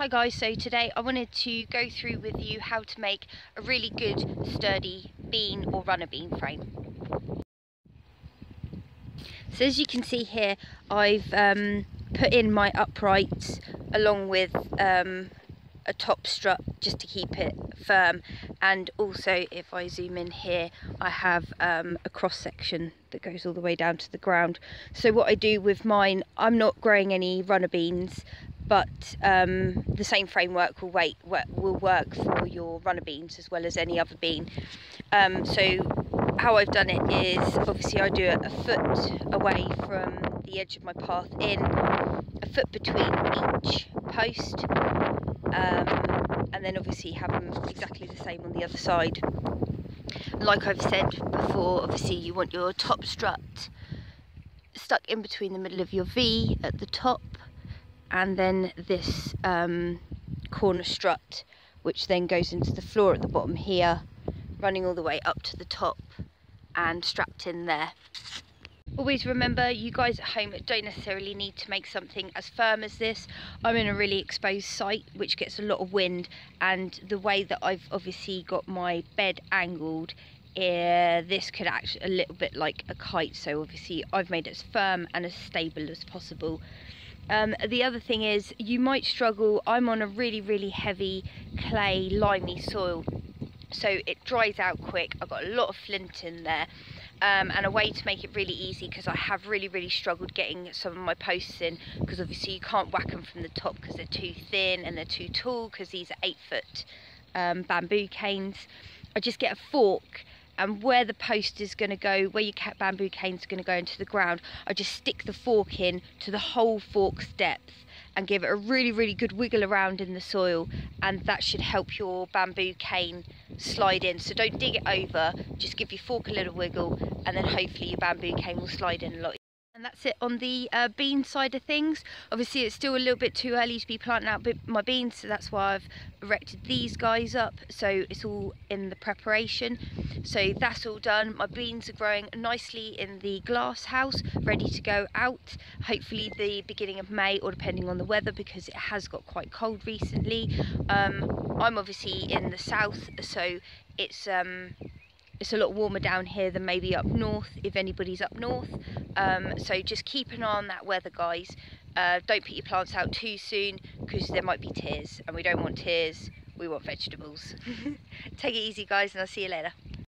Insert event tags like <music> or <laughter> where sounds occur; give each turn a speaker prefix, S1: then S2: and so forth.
S1: Hi guys, so today I wanted to go through with you how to make a really good sturdy bean or runner bean frame. So as you can see here, I've um, put in my uprights along with um, a top strut just to keep it firm. And also if I zoom in here I have um, a cross section that goes all the way down to the ground. So what I do with mine I'm not growing any runner beans but um, the same framework will, wait, will work for your runner beans as well as any other bean. Um, so how I've done it is obviously I do it a foot away from the edge of my path in, a foot between each post, um, and then obviously have them exactly the same on the other side. Like I've said before, obviously you want your top strut stuck in between the middle of your V at the top and then this um, corner strut which then goes into the floor at the bottom here running all the way up to the top and strapped in there. Always remember you guys at home don't necessarily need to make something as firm as this. I'm in a really exposed site which gets a lot of wind and the way that I've obviously got my bed angled uh, this could act a little bit like a kite so obviously I've made it as firm and as stable as possible um, the other thing is you might struggle, I'm on a really, really heavy clay, limey soil, so it dries out quick. I've got a lot of flint in there. Um, and a way to make it really easy because I have really really struggled getting some of my posts in because obviously you can't whack them from the top because they're too thin and they're too tall because these are eight foot um, bamboo canes I just get a fork and where the post is going to go, where your bamboo cane is going to go into the ground, I just stick the fork in to the whole fork's depth and give it a really, really good wiggle around in the soil and that should help your bamboo cane slide in. So don't dig it over, just give your fork a little wiggle and then hopefully your bamboo cane will slide in a lot and that's it on the uh, bean side of things. Obviously it's still a little bit too early to be planting out my beans so that's why I've erected these guys up so it's all in the preparation. So that's all done. My beans are growing nicely in the glass house ready to go out hopefully the beginning of May or depending on the weather because it has got quite cold recently. Um, I'm obviously in the south so it's um, it's a lot warmer down here than maybe up north if anybody's up north. Um, so just keep an eye on that weather guys. Uh, don't put your plants out too soon because there might be tears and we don't want tears we want vegetables. <laughs> Take it easy guys and I'll see you later